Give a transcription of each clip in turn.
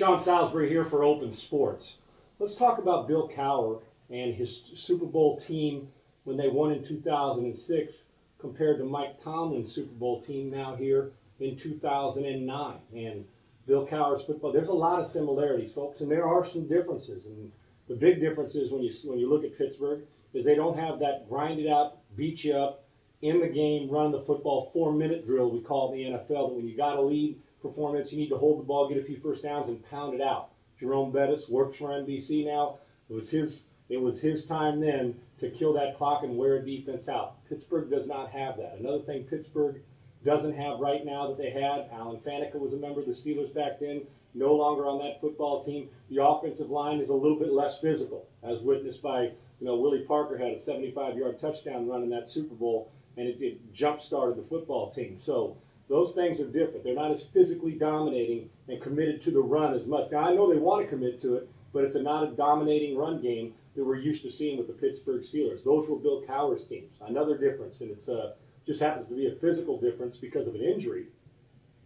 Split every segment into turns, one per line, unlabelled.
Sean Salisbury here for Open Sports. Let's talk about Bill Cowher and his Super Bowl team when they won in 2006 compared to Mike Tomlin's Super Bowl team now here in 2009. And Bill Cowher's football, there's a lot of similarities, folks, and there are some differences. And the big difference is when you, when you look at Pittsburgh is they don't have that grinded out, beat you up, in the game, run the football four minute drill we call it in the NFL that when you got a lead performance, you need to hold the ball, get a few first downs, and pound it out. Jerome Bettis works for NBC now. It was his it was his time then to kill that clock and wear a defense out. Pittsburgh does not have that. Another thing Pittsburgh doesn't have right now that they had, Alan Faneca was a member of the Steelers back then, no longer on that football team. The offensive line is a little bit less physical, as witnessed by, you know, Willie Parker had a 75-yard touchdown run in that Super Bowl, and it, it jump-started the football team. So those things are different. They're not as physically dominating and committed to the run as much. Now, I know they want to commit to it, but it's a not a dominating run game that we're used to seeing with the Pittsburgh Steelers. Those were Bill Cowher's teams. Another difference, and it's uh, just happens to be a physical difference because of an injury,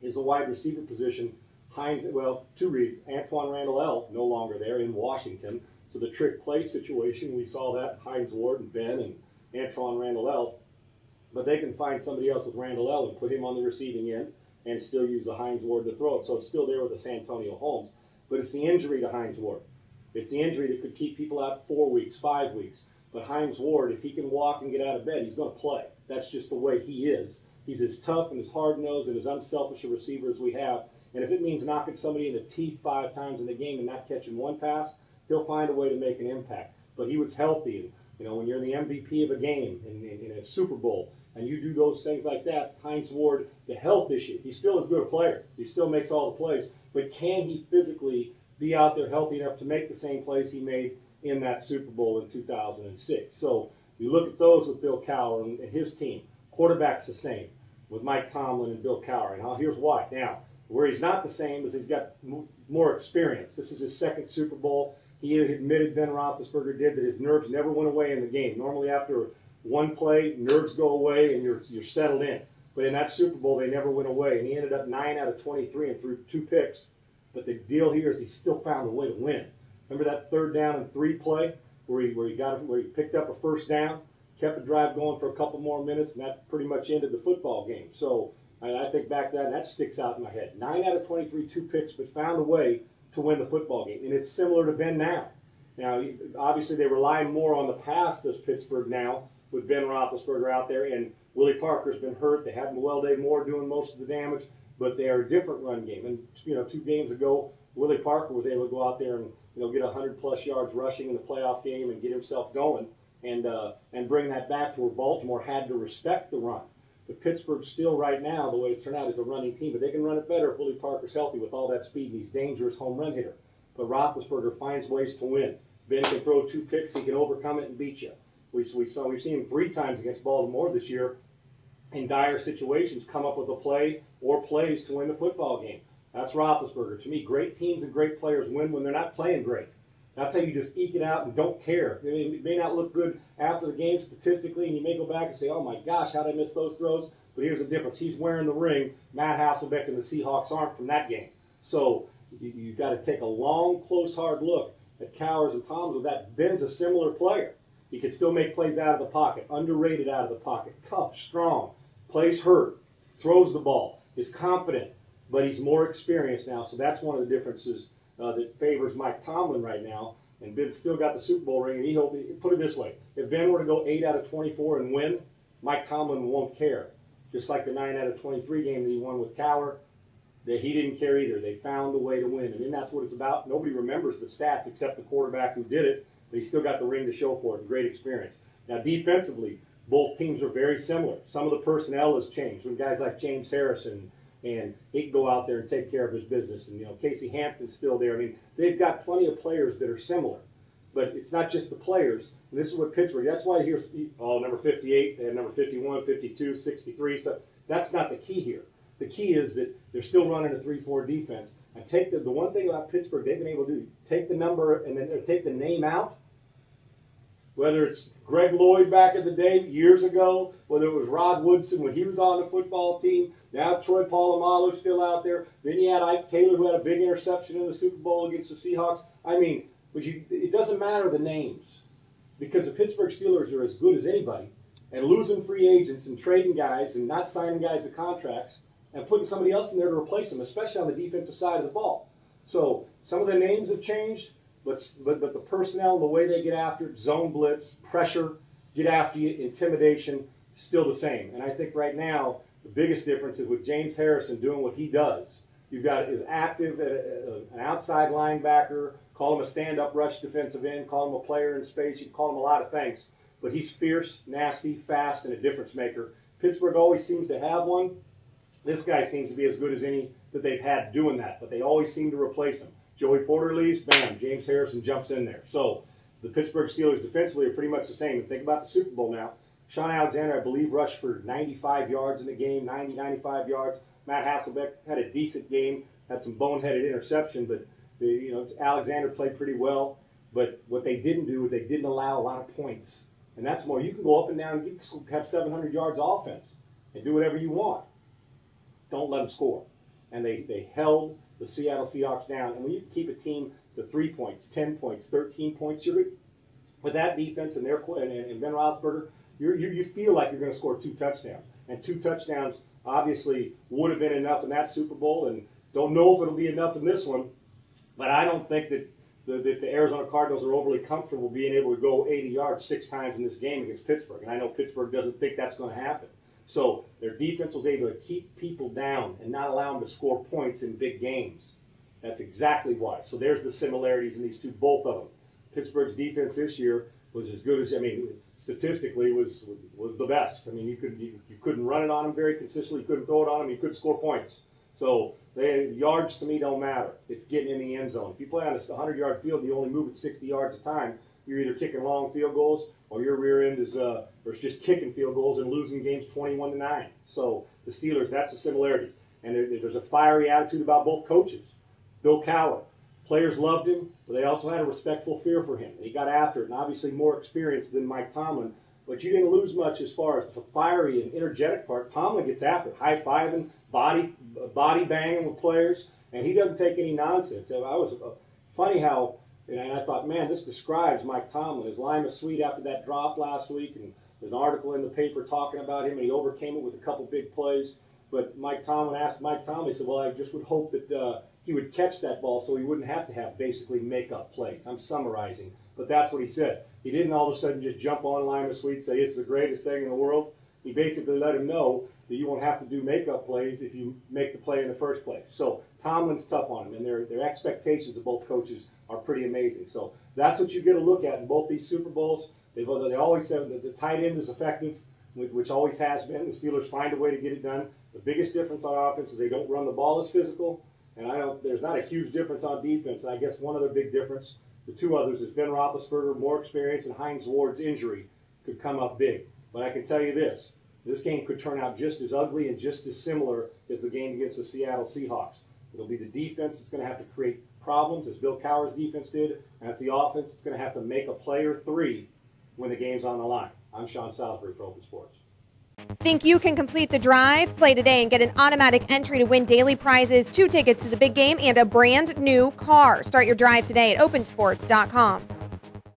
is the wide receiver position. Hines, well, two reasons. Antwaan Randle El, no longer there in Washington. So the trick play situation, we saw that Hines Ward and Ben and Antwaan Randle El. But they can find somebody else with Randle El and put him on the receiving end and still use the Hines Ward to throw it. So it's still there with the Santonio Holmes. But it's the injury to Hines Ward. It's the injury that could keep people out four weeks, five weeks. But Hines Ward, if he can walk and get out of bed, he's going to play. That's just the way he is. He's as tough and as hard nosed and as unselfish a receiver as we have. And if it means knocking somebody in the teeth five times in the game and not catching one pass, he'll find a way to make an impact. But he was healthy. You know, when you're the MVP of a game in, in, in a Super Bowl and you do those things like that, Hines Ward, the health issue, he's still as good a player. He still makes all the plays. But can he physically be out there healthy enough to make the same plays he made in that Super Bowl in 2006. So you look at those with Bill Cowher and, his team. Quarterback's the same with Mike Tomlin and Bill Cowher. And here's why. Now, where he's not the same is he's got more experience. This is his second Super Bowl. He admitted Ben Roethlisberger did that his nerves never went away in the game. Normally, after one play, nerves go away and you're you're settled in. But in that Super Bowl, they never went away, and he ended up nine out of 23 and threw two picks but the deal here is he still found a way to win. Remember that third down and three play where he where he got where he picked up a first down, kept the drive going for a couple more minutes, and that pretty much ended the football game. So I, I think back to that, and that sticks out in my head. Nine out of 23, two picks, but found a way to win the football game, and it's similar to Ben now. Now, obviously, they rely more on the pass, does Pittsburgh now, with Ben Roethlisberger out there, and Willie Parker's been hurt. They have Mewelde Moore doing most of the damage but they are a different run game. And you know, two games ago, Willie Parker was able to go out there and you know get 100 plus yards rushing in the playoff game and get himself going, and uh, and bring that back to where Baltimore had to respect the run. But Pittsburgh still right now, the way it's turned out, is a running team, but they can run it better if Willie Parker's healthy with all that speed and he's dangerous home run hitter. But Roethlisberger finds ways to win. Ben can throw two picks, he can overcome it and beat you. We, we saw we've seen him three times against Baltimore this year in dire situations come up with a play or plays to win the football game. That's Roethlisberger. To me, great teams and great players win when they're not playing great. That's how you just eke it out and don't care. I mean, it may not look good after the game statistically, and you may go back and say, oh my gosh, how did I miss those throws? But here's the difference. He's wearing the ring. Matt Hasselbeck and the Seahawks aren't from that game. So you, have got to take a long, close, hard look at Cowhers and Toms with that. Ben's a similar player. He can still make plays out of the pocket, underrated out of the pocket, tough, strong, plays hurt, throws the ball, is confident, but he's more experienced now. So that's one of the differences uh, that favors Mike Tomlin right now. And Ben's still got the Super Bowl ring, and he hope, put it this way: if Ben were to go eight out of 24 and win, Mike Tomlin won't care. Just like the nine out of 23 game that he won with Cowher, that he didn't care either. They found a way to win, and then that's what it's about. Nobody remembers the stats except the quarterback who did it, but he still got the ring to show for it. Great experience. Now defensively, both teams are very similar. Some of the personnel has changed. When guys like James Harrison and he can go out there and take care of his business, and you know Casey Hampton's still there. I mean, they've got plenty of players that are similar, but it's not just the players. And this is what Pittsburgh. That's why here's oh number 58, they have number 51, 52, 63. So that's not the key here. The key is that they're still running a 3-4 defense. And take the, the one thing about Pittsburgh they've been able to do, take the number and then take the name out whether it's Greg Lloyd back in the day, years ago, whether it was Rod Woodson when he was on the football team, now Troy Polamalu's still out there. Then you had Ike Taylor who had a big interception in the Super Bowl against the Seahawks. I mean, you, it doesn't matter the names because the Pittsburgh Steelers are as good as anybody. And losing free agents and trading guys and not signing guys to contracts and putting somebody else in there to replace them, especially on the defensive side of the ball. So some of the names have changed, but, but, but the personnel, the way they get after it, zone blitz, pressure, get after you, intimidation, still the same. And I think right now, the biggest difference is with James Harrison doing what he does. You've got is active at a, an outside linebacker, call him a stand-up rush defensive end, call him a player in space, you can call him a lot of things. But he's fierce, nasty, fast, and a difference maker. Pittsburgh always seems to have one. This guy seems to be as good as any that they've had doing that, but they always seem to replace him. Joey Porter leaves, bam, James Harrison jumps in there. So the Pittsburgh Steelers defensively are pretty much the same. And think about the Super Bowl now. Shaun Alexander, I believe, rushed for 95 yards in the game, 90, 95 yards. Matt Hasselbeck had a decent game, had some boneheaded interception, but the, you know Alexander played pretty well. But what they didn't do is they didn't allow a lot of points, and that's more. You can go up and down, you can have 700 yards offense and do whatever you want. Don't let them score. And they, they held the Seattle Seahawks down. And when you keep a team to three points, 10 points, 13 points, you're, with that defense and, their, and, and Ben Roethlisberger, you you feel like you're going to score two touchdowns. And two touchdowns obviously would have been enough in that Super Bowl, and don't know if it'll be enough in this one. But I don't think that the, that the Arizona Cardinals are overly comfortable being able to go 80 yards six times in this game against Pittsburgh. And I know Pittsburgh doesn't think that's going to happen. So their defense was able to keep people down and not allow them to score points in big games. That's exactly why. So there's the similarities in these two, both of them. Pittsburgh's defense this year was as good as I mean, statistically was was the best. I mean, you could you, you couldn't run it on them very consistently. You couldn't throw it on them. You couldn't score points. So they, yards to me don't matter. It's getting in the end zone. If you play on a 100 yard field and you only move it 60 yards a time, you're either kicking long field goals or your rear end is uh, or it's just kicking field goals and losing games 21 to nine. So the Steelers, that's the similarities. And there, there's a fiery attitude about both coaches. Bill Cowher, players loved him, but they also had a respectful fear for him. And he got after it, and obviously more experienced than Mike Tomlin. But you didn't lose much as far as the fiery and energetic part. Tomlin gets after it, high fiving, body body banging with players, and he doesn't take any nonsense. I was uh, funny how and I thought, man, this describes Mike Tomlin. His Limas Sweed after that drop last week, and there's an article in the paper talking about him, and he overcame it with a couple big plays. But Mike Tomlin asked Mike Tomlin, he said, well, I just would hope that uh, he would catch that ball so he wouldn't have to have basically make-up plays. I'm summarizing, but that's what he said. He didn't all of a sudden just jump on Limas Sweed and say it's the greatest thing in the world. He basically let him know that you won't have to do make-up plays if you make the play in the first place. So Tomlin's tough on him, and their, their expectations of both coaches are pretty amazing. So that's what you get a look at in both these Super Bowls. They've, uh, they always said that the tight end is effective, which always has been. The Steelers find a way to get it done. The biggest difference on offense is they don't run the ball as physical, and I don't. There's not a huge difference on defense. And I guess one other big difference, the two others, is Ben Roethlisberger, more experience, and Hines Ward's injury could come up big. But I can tell you this: this game could turn out just as ugly and just as similar as the game against the Seattle Seahawks. It'll be the defense that's going to have to create problems, as Bill Cowher's defense did, and it's the offense that's going to have to make a play or three when the game's on the line. I'm Sean Salisbury for Open Sports.
Think you can complete the drive? Play today and get an automatic entry to win daily prizes, two tickets to the big game, and a brand new car. Start your drive today at opensports.com.